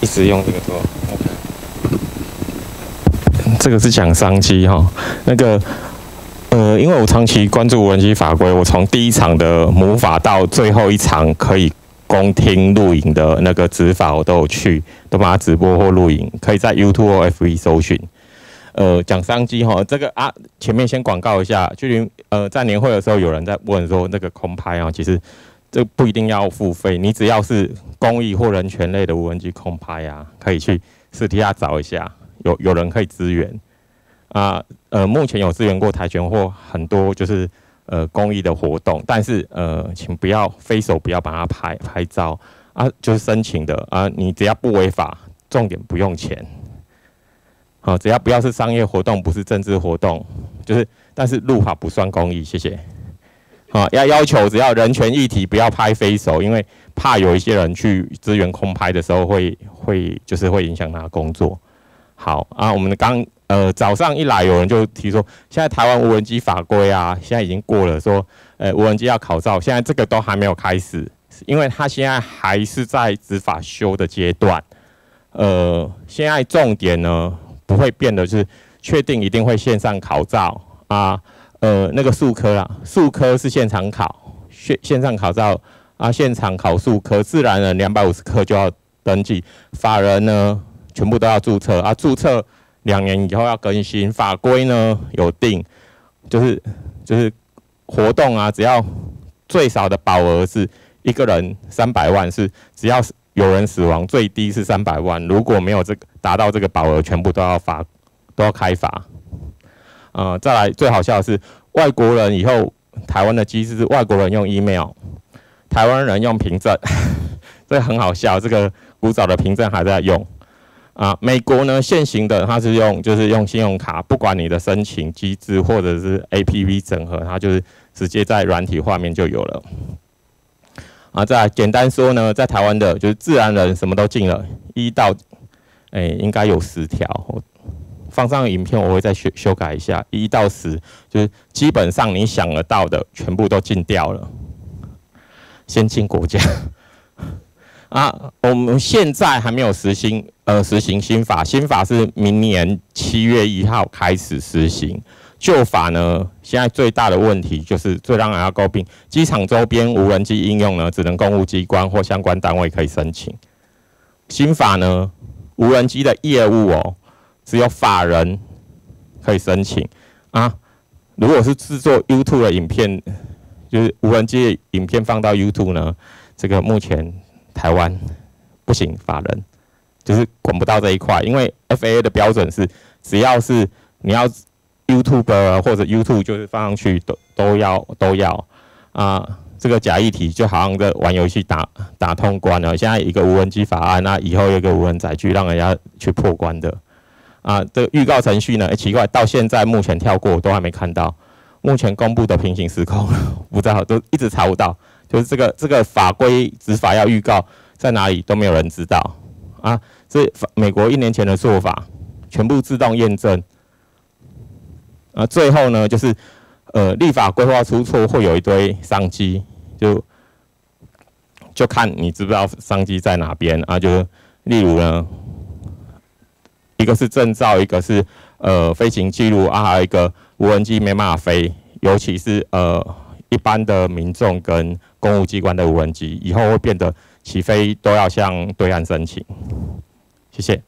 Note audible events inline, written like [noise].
一直用这个做。这个是讲商机哈，那个呃，因为我长期关注无人机法规，我从第一场的母法到最后一场可以公听录影的那个执法，我都有去，都把它直播或录影，可以在 YouTube 或 FB 搜寻。呃，讲商机哈，这个啊，前面先广告一下，距离呃，在年会的时候有人在问说，那个空拍啊，其实这不一定要付费，你只要是公益或人权类的无人机空拍啊，可以去私底下找一下。有有人可以支援啊，呃，目前有支援过跆拳或很多就是呃公益的活动，但是呃，请不要飞手不要把它拍拍照啊，就是申请的啊，你只要不违法，重点不用钱，好，只要不要是商业活动，不是政治活动，就是但是入法不算公益，谢谢。啊，要要求只要人权议题不要拍飞手，因为怕有一些人去支援空拍的时候会会就是会影响他工作。好啊，我们刚呃早上一来，有人就提说，现在台湾无人机法规啊，现在已经过了，说呃无人机要考照，现在这个都还没有开始，因为他现在还是在执法修的阶段。呃，现在重点呢不会变的，是确定一定会线上考照啊，呃那个数科啊，数科是现场考，线线上考照啊，现场考数科，自然人两百五十克就要登记，法人呢？全部都要注册啊！注册两年以后要更新法规呢，有定，就是就是活动啊，只要最少的保额是一个人三百万，是只要有人死亡，最低是三百万。如果没有这个达到这个保额，全部都要罚，都要开罚。呃，再来最好笑的是，外国人以后台湾的机制是外国人用 email，台湾人用凭证，[laughs] 这很好笑。这个古早的凭证还在用。啊，美国呢现行的它是用就是用信用卡，不管你的申请机制或者是 A P P 整合，它就是直接在软体画面就有了。啊，再简单说呢，在台湾的就是自然人什么都进了，一到哎应该有十条，放上影片我会再修修改一下，一到十就是基本上你想得到的全部都禁掉了，先进国家。[laughs] 啊，我们现在还没有实行，呃，实行新法，新法是明年七月一号开始实行。旧法呢，现在最大的问题就是最让人要诟病，机场周边无人机应用呢，只能公务机关或相关单位可以申请。新法呢，无人机的业务哦，只有法人可以申请。啊，如果是制作 YouTube 的影片，就是无人机影片放到 YouTube 呢，这个目前。台湾不行，法人就是管不到这一块，因为 FAA 的标准是，只要是你要 YouTube 或者 YouTube 就是放上去都都要都要啊。这个假议题就好像在玩游戏打打通关了，现在一个无人机法案，那以后有一个无人载具让人家去破关的啊。这个预告程序呢，奇怪，到现在目前跳过都还没看到，目前公布的平行时空 [laughs] 不知道都一直查不到。就是这个这个法规执法要预告在哪里都没有人知道啊！这美国一年前的做法全部自动验证啊！最后呢，就是呃立法规划出错会有一堆商机，就就看你知不知道商机在哪边啊！就例如呢，一个是证照，一个是呃飞行记录啊，还有一个无人机没办法飞，尤其是呃一般的民众跟公务机关的无人机以后会变得起飞都要向对岸申请，谢谢。